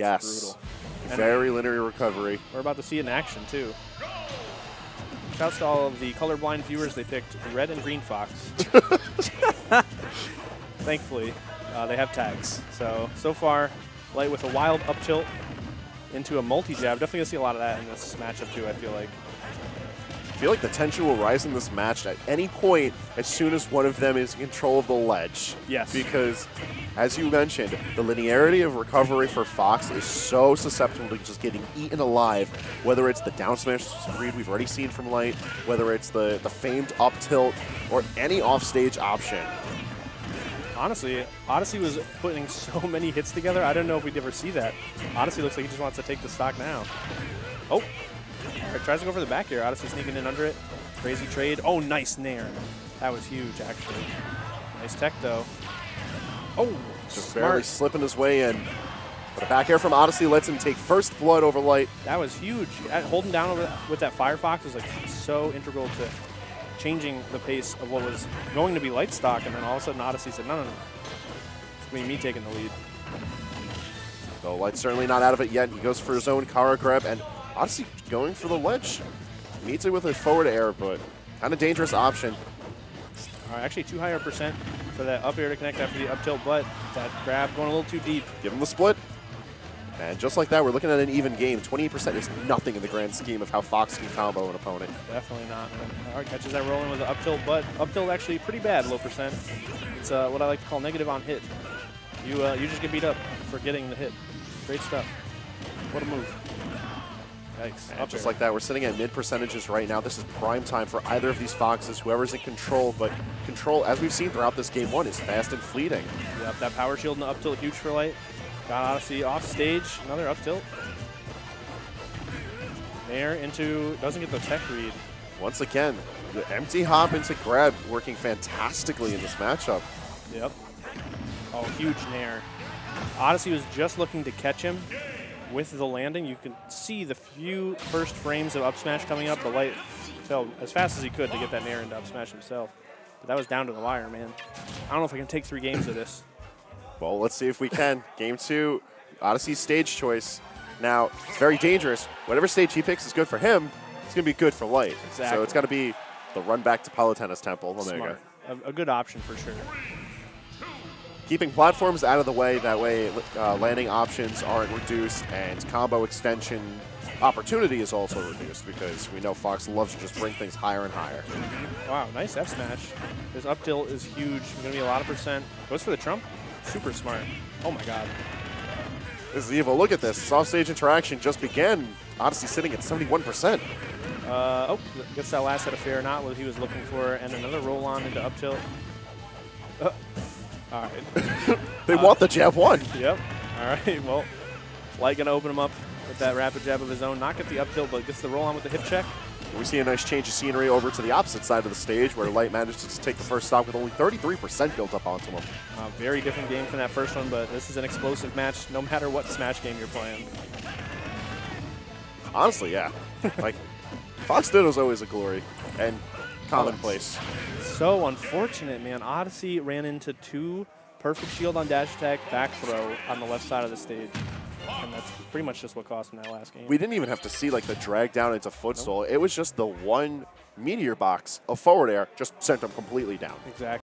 yes. brutal. Very linear recovery. We're about to see it in action, too. Shouts to all of the colorblind viewers. They picked red and green fox. Thankfully, uh, they have tags. So, so far, Light with a wild up tilt into a multi-jab. Definitely going to see a lot of that in this matchup, too, I feel like. I feel like the tension will rise in this match at any point as soon as one of them is in control of the ledge. Yes. Because, as you mentioned, the linearity of recovery for Fox is so susceptible to just getting eaten alive, whether it's the down smash read we've already seen from Light, whether it's the, the famed up tilt, or any offstage option. Honestly, Odyssey was putting so many hits together. I don't know if we'd ever see that. Odyssey looks like he just wants to take the stock now. Oh, right, tries to go for the back here. Odyssey sneaking in under it. Crazy trade. Oh, nice nair. That was huge, actually. Nice tech, though. Oh, Just smart. barely slipping his way in. But a back air from Odyssey lets him take first blood over Light. That was huge. Holding down with that Firefox was like so integral to changing the pace of what was going to be light stock, and then all of a sudden Odyssey said, no, no, no. It's going to be me taking the lead. Though Light's certainly not out of it yet. He goes for his own Kara grab, and Odyssey going for the ledge. Meets it with a forward air, but kind of dangerous option. All right, actually, too higher percent for that up air to connect after the up tilt, but that grab going a little too deep. Give him the split. And just like that, we're looking at an even game. 28% is nothing in the grand scheme of how Fox can combo an opponent. Definitely not. All right, catches that rolling with the up tilt, but up tilt actually pretty bad, low percent. It's uh, what I like to call negative on hit. You uh, you just get beat up for getting the hit. Great stuff. What a move. Yikes. And just like that, we're sitting at mid percentages right now. This is prime time for either of these Foxes, whoever's in control. But control, as we've seen throughout this game one, is fast and fleeting. Yep, that power shield and up tilt huge for light. Got Odyssey off stage, another up tilt. Nair into, doesn't get the tech read. Once again, the empty hop into grab working fantastically in this matchup. Yep. Oh, huge nair. Odyssey was just looking to catch him with the landing. You can see the few first frames of up smash coming up. The light fell as fast as he could to get that nair into up smash himself. But that was down to the wire, man. I don't know if I can take three games of this. Well, let's see if we can. Game two, Odyssey's stage choice. Now, it's very dangerous. Whatever stage he picks is good for him. It's going to be good for Light. So Exactly. it's got to be the run back to Palutena's Temple, Omega. Smart. A, a good option for sure. Keeping platforms out of the way, that way uh, landing options aren't reduced and combo extension opportunity is also reduced because we know Fox loves to just bring things higher and higher. Wow, nice F smash. His up tilt is huge. Going to be a lot of percent. Goes for the trump. Super smart. Oh my god. This is evil. Look at this. Offstage interaction just began. Odyssey sitting at 71%. Uh, oh, gets that last set of fair, or not what he was looking for, and another roll on into up tilt. Uh, all right. They want the jab one. Yep. All right. Well, Light gonna open him up with that rapid jab of his own. Not get the up tilt, but gets the roll on with the hip check. We see a nice change of scenery over to the opposite side of the stage where Light manages to take the first stock with only 33% built up onto him. Uh, very different game from that first one, but this is an explosive match no matter what Smash game you're playing. Honestly, yeah. like, Fox Ditto's always a glory and commonplace. So unfortunate, man. Odyssey ran into two perfect shield on dash attack, back throw on the left side of the stage. And that's pretty much just what cost him that last game. We didn't even have to see like the drag down into footstool. It was just the one meteor box of forward air just sent him completely down. exactly.